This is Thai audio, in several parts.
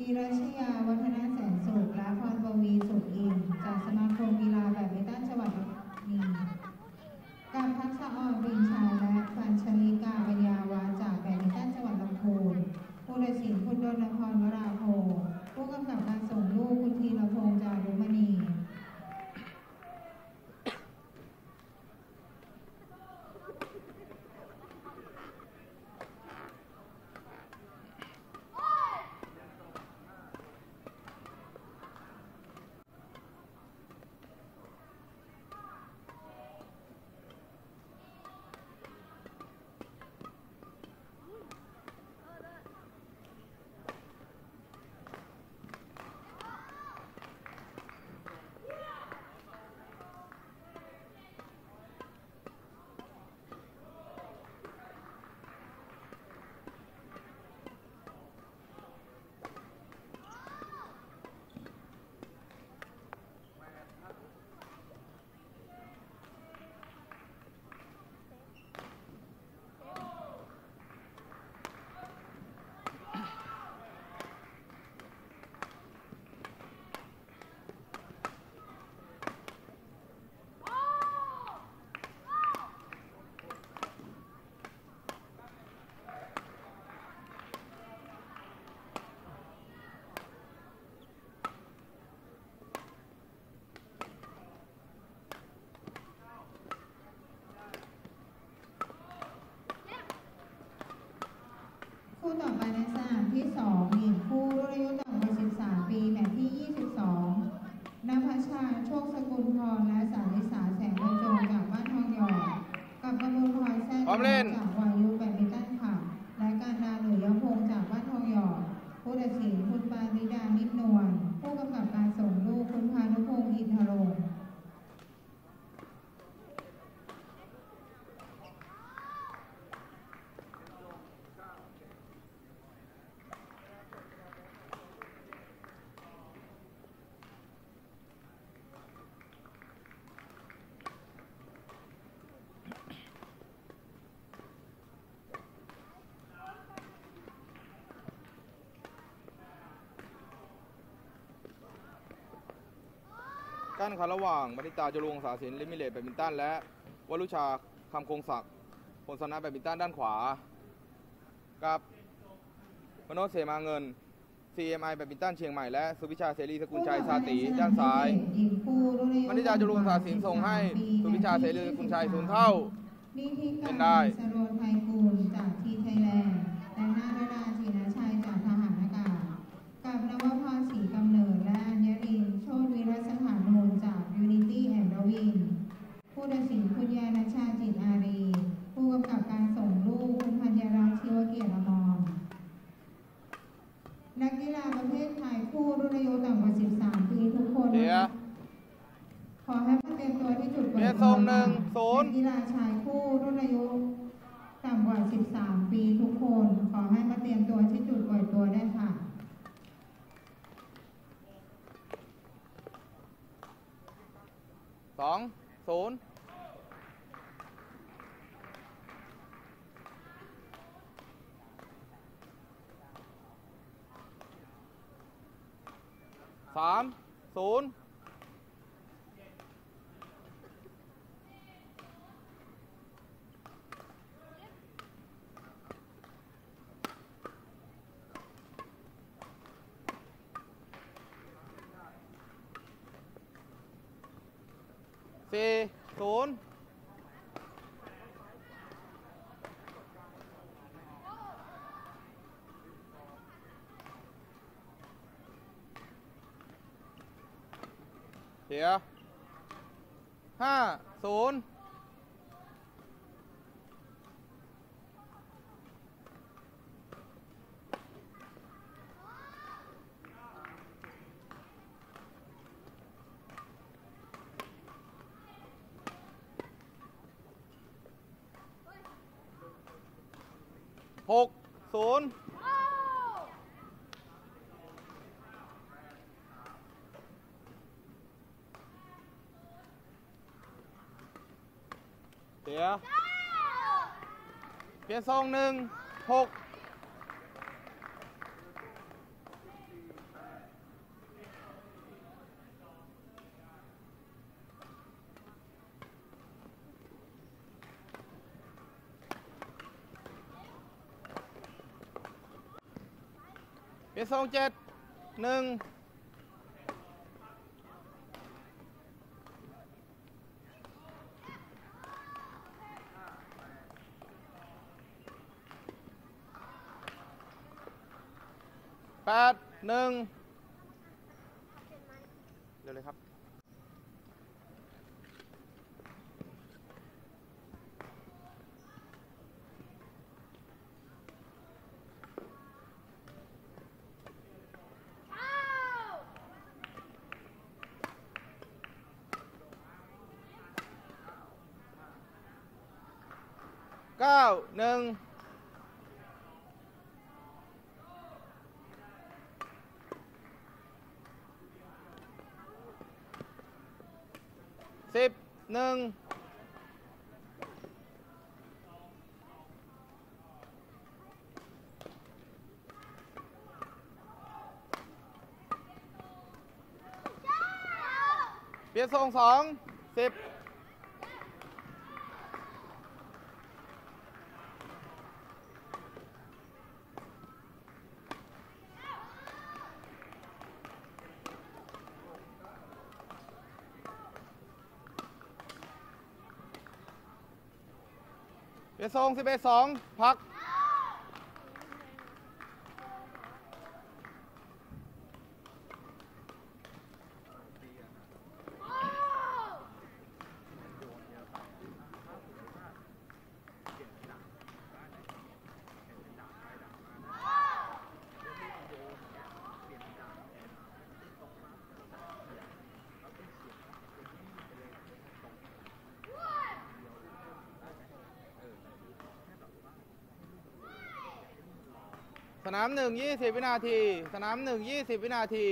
จีรชยาวัฒนาแสนสุขและพรปวีสุขอินจากสมาคมกีฬาแบดมินตันจังหวัดนีการพัชออนบินชายและฟันชลิกาปัญญาวาจากแบดมินตันจังหวัดลำพูนผู้ตัดสินคุณดลพรวราโพผู้กำกับการส่งลูกคุณธีรพงษ์จารุมณีันขันระหว่างมณิตาจรุงสาสินลิมิเลตแบดมินตันและวรุชาคำคงศักดิ์ผลสนะแบดมินตันด้านขวา กับมโนเสมาเงิน CMI แบดมินตันเชียงใหม่และสุวิชาเสรีสกุลชัยชาติด้านซ้ายมณิตาจรุงสาสินส่งให้สุวิชาเสรีสกุลชัยศูนย์เท่าเป็นได้ 3 0 เสียห้าศูนย์หกศูนย์ ยซองหนึ่งหกเยซองเจ็ดหนึ่ง แปดหนึ่งเร็วเลยครับ เก้าหนึ่ง สิบหนึ่งเปียทรงสองสิบ เปียทรงสิบเอ็ดสองพัก สนามหนึ่งยี่สิบวินาที สนามหนึ่งยี่สิบวินาที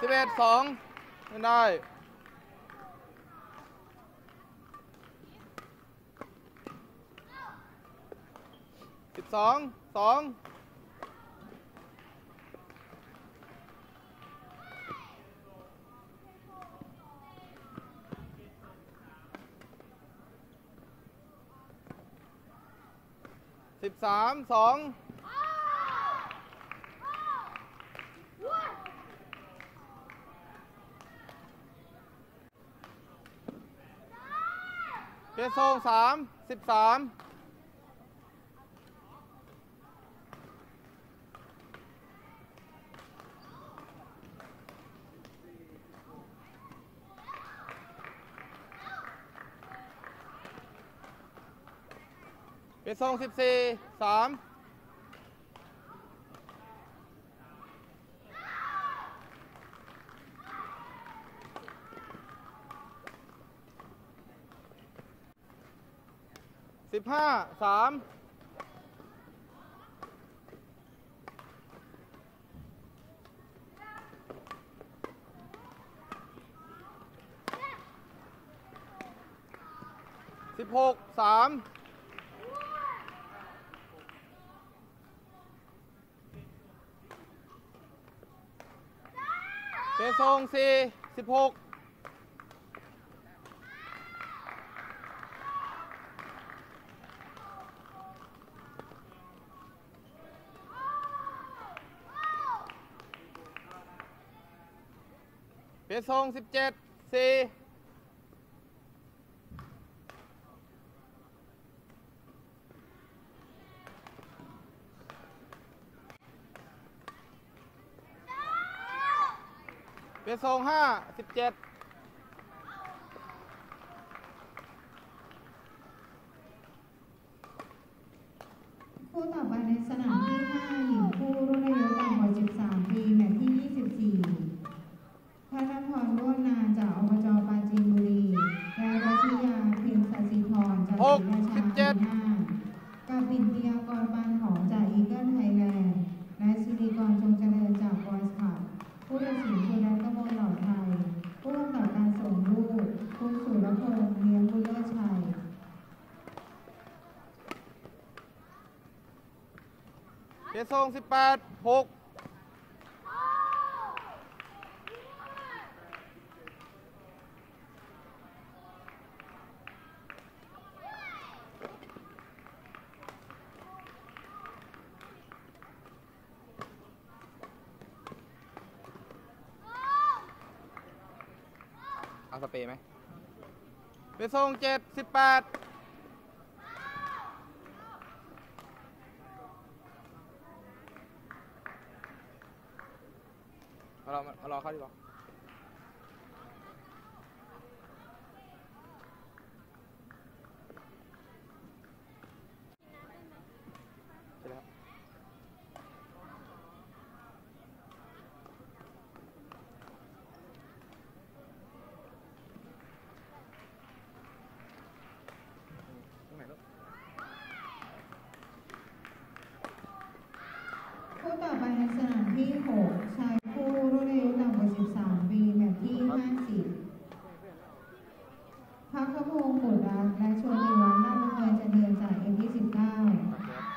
สิบเอ็ดสองไม่ได้สิบสองสอง สิบสามสองเปียโซงสามสิบสาม เปียโซงสิบสี่สามสิบห้าสามสิบหกสามเปซง สี่สิบหกเปซงสิบเจ็ดสี่ เปซงห้าสิบเจ็ด ส่ง 18 6เอาสเปรย์ไหม ไปส่งเจ็ดสิบแปด มารอมารอเขาดีกว่าใช่แล้วตรงไหนลูกคู่ต่อไปในสนามที่6ายคู่รุ่นอายุต่ำกว่า 13 ปีแบบที่ 50พักขพงศ์บุตรรัตน์และชวนนิวัฒน์นาฏเมืองจะเดินจาก M29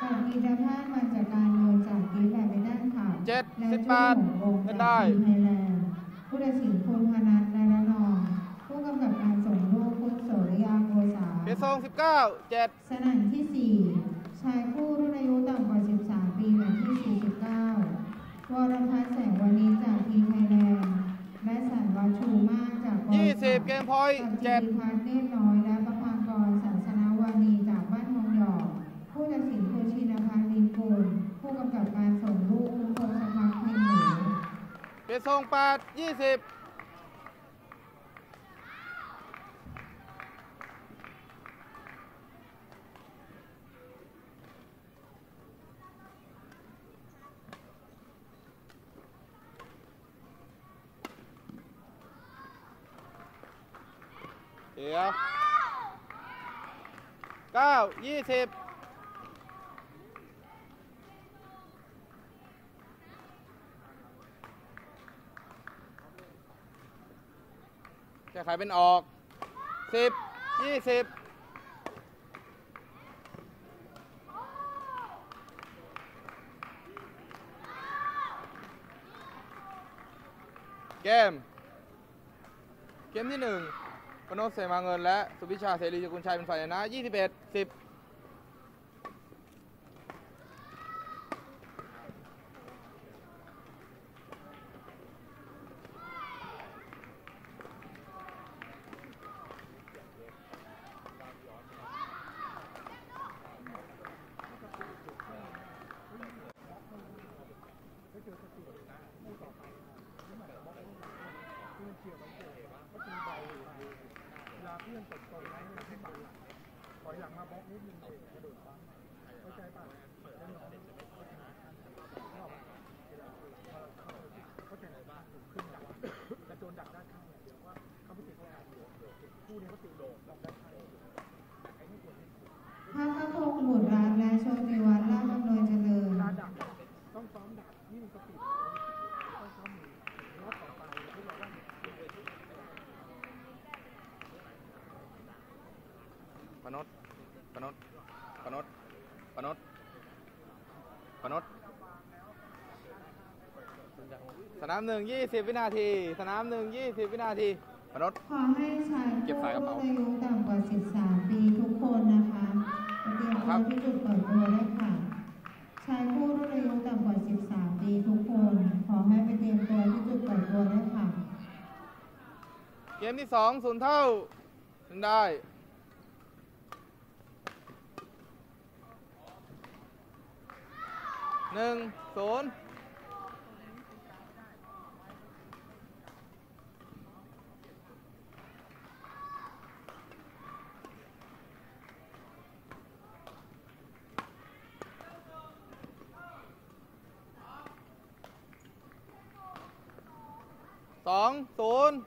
กับมีดาพาดมาจากการโยนจากกีฬาแบดมินตันค่ะ เจ็ด และ สิบ จุ แปด หงวง เล่จากนได้ทีมไทยแลนด์ผู้ตัดสินคุณพนัทและระนองผู้กำกับการส่งลูกคุณโสริยาโกษาเปลี่ยนทรงสิบเก้าเจ็ดสนามที่4ชายคู่รุ่นอายุต่ำกว่า 13 ปีแบบที่ 49 วรพัฒน์แสงวันนี้จากทีมไทยแลนด์และสันวัชชูมากจากบอลยี่สิบเกมพอยต์กับเจ็ดจิพัฒน์เนตรน้อยและประภากรสันสนาวานีจากบ้านทองหยอดผู้ตัดสินคุณชินพัฒน์ลินกุลผู้กำกับการส่งลูกคุณพงศพักดิ์เพ็ญหนู เปลี่ ยนทรงแปดยี่สิบเดี๋ยวเก้ายี่สิบ แก้ไขเป็นออกสิบยี่สิบเกม เกมที่หนึ่งปนพเสมาเงินและ สุพิชาเสรีสกุลชัยเป็นฝ่ายชนะ 21 10 ภาคพงศ์บุตรรัตน์และโชติวัฒน์ลาบอำนวยเจริญ ปนด ปนดปนดปนดปนดสนามหนึ่งยี่สิบวินาที สนามหนึ่งยี่สิบวินาทีปนดขอให้ชายเก็บผู้สายกระเป๋าอายุต่ำกว่า13ปีทุกคนนะคะเตรียมครัตัวบที่จุดเปิดตัวได้วยค่ะชายผู้รุ่นอายุต่ำกว่า 13 ปีทุกคน ขอให้ไปเตรียมตัวที่จุดเปิดตัวได้วยค่ะ เกมที่สองศูนย์เท่าเล่นได้ หนึ่งศูนย์สองศูนย์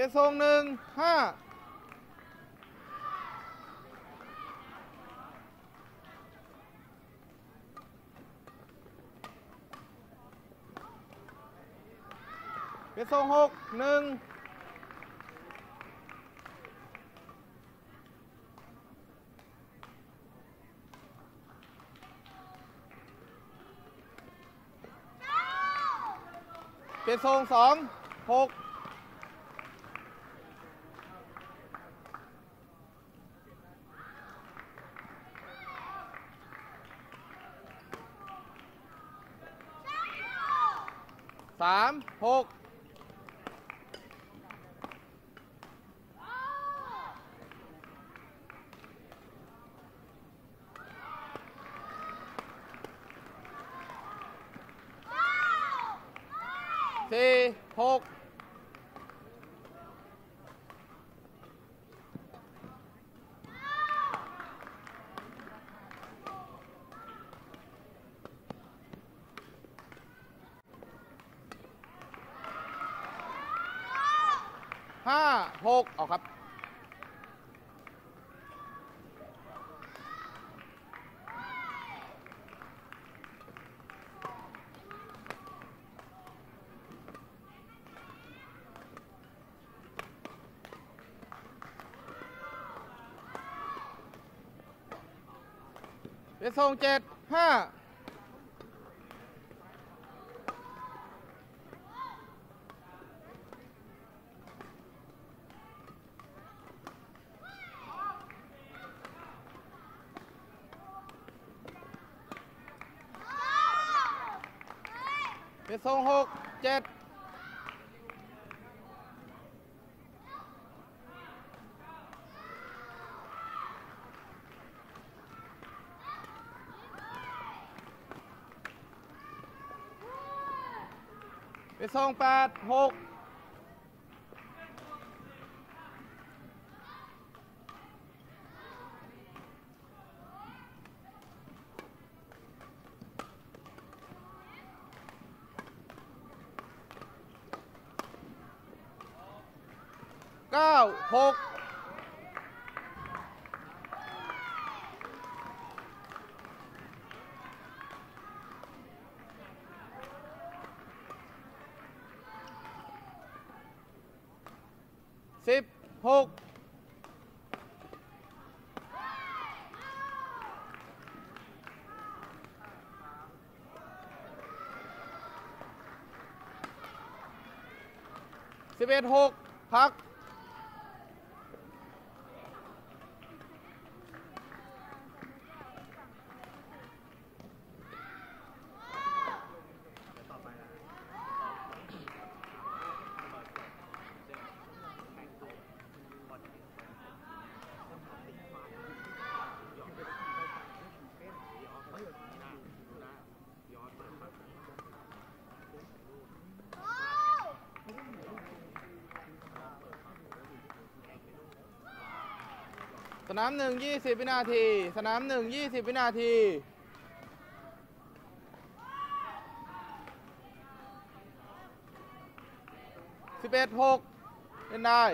ลี่ยนทรงหนึ่งห้าเปลี่ยนทรงหกหนึ่งเปลี่ยนทรงสองหก สามหกสี่หกห้าหกเอาครับ เป็นทรงเจ็ดห้าเป็นทรงหกเจ็ด ไปสองแปดหก 11 6พัก นามหนึ่งยี่สิบวินาที สนามหนึ่งยี่สิบวินาทีสิบเอ็ดหกเล่นได้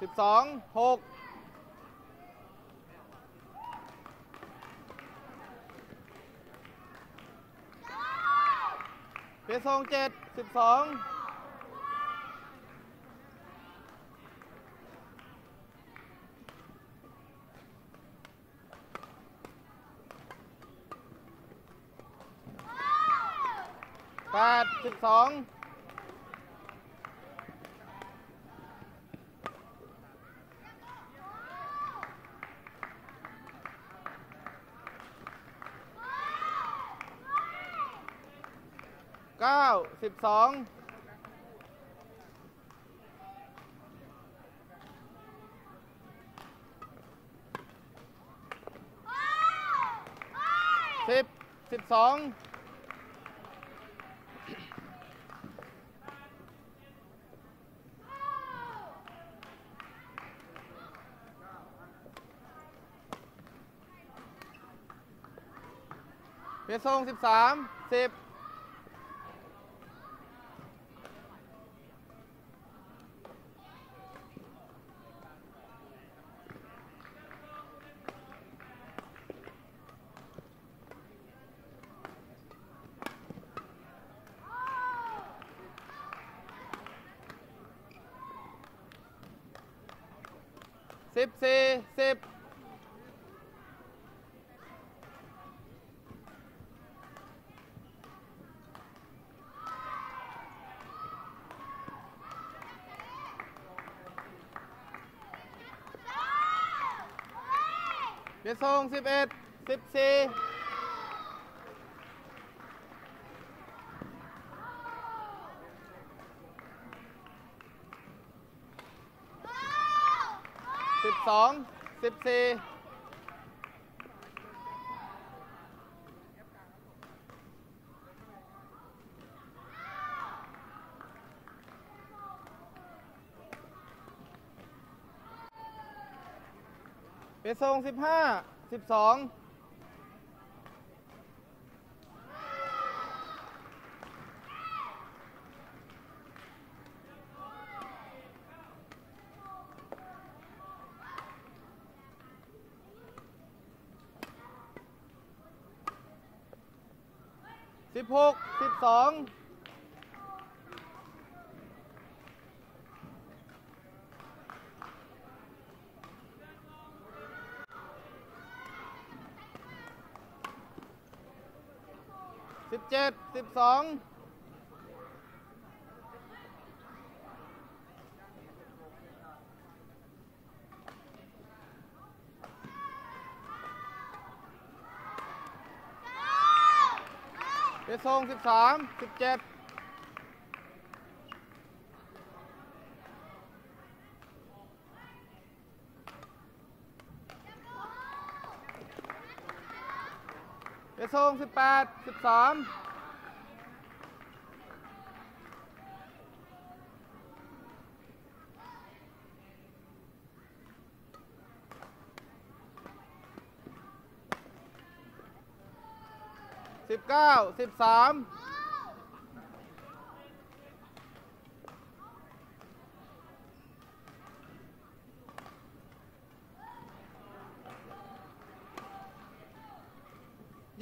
สิบสองหก เปียทรงเจ็ดสิบสองแปดสิบสอง เก้าสิบสองสิบสิบสองเปียทรงสิบสามสิบ 10 C 10 Viết xong 10 S 10 C. สิบเอ็ดสิบสี่สิบสองสิบสี่เบียดทรงสิบห้าสิบสอง หกสิบสองสิบเจ็ดสิบสอง เบสงสิบสามสิบเจ็ดเบสงสิบแปดสิบสาม เก้าสิบสาม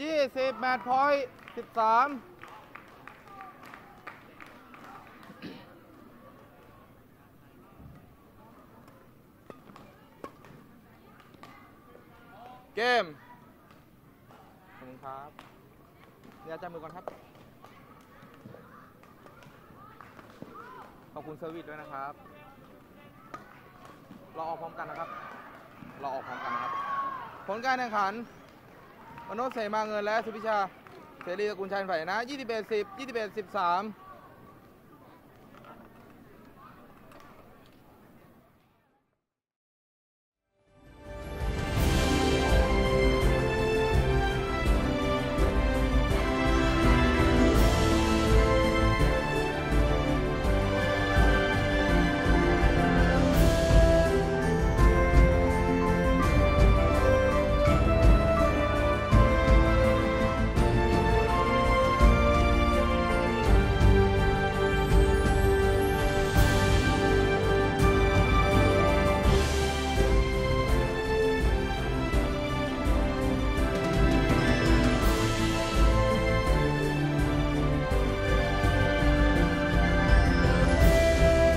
ยี่สิบแมทพอยต์สิบสามเกม ขอบคุณครับ เดี๋ยวจับมือก่อนครับ ขอบคุณเซอร์วิสด้วยนะครับ เราออกพร้อมกันนะครับ เราออกพร้อมกันนะครับ ผลการแข่งขันมโนษเสมาเงินและสุพิชา เสรีตระกูลชัยฝ่ายนะ 21 10 21 13